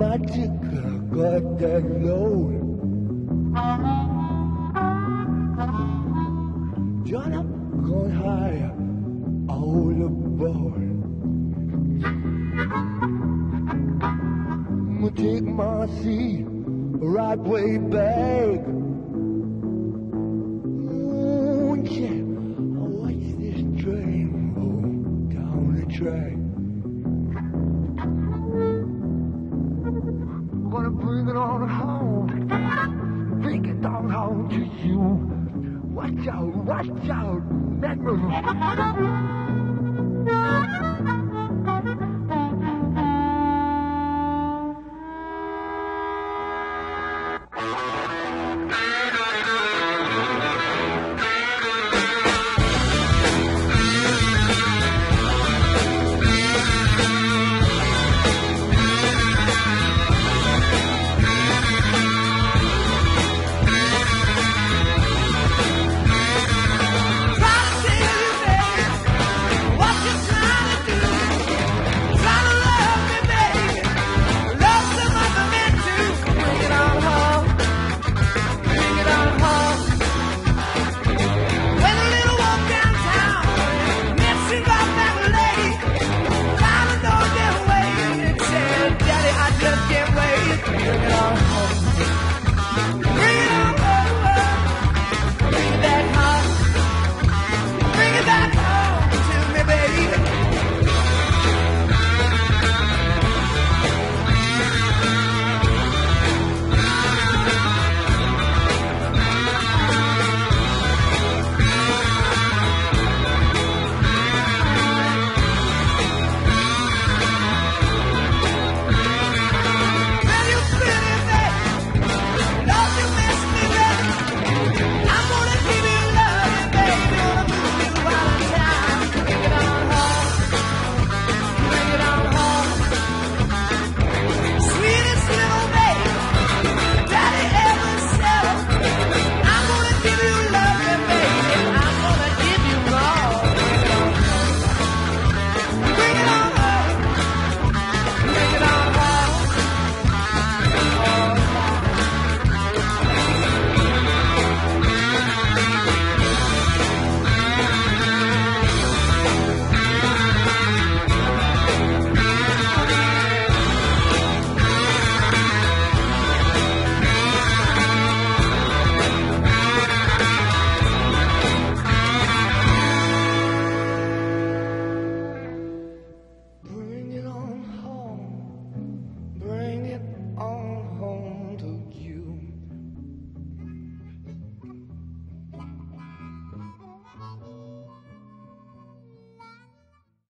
magical, God low. John, I'm going higher, all aboard. I'm gonna take my seat right way back. Ooh, yeah, I watch this train roll down the track. wanna bring it on home. Take it down home to you. Watch out, watch out, memory.